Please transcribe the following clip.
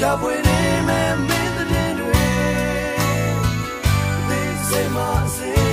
ရှာဖွေနေမယ် Say my sin.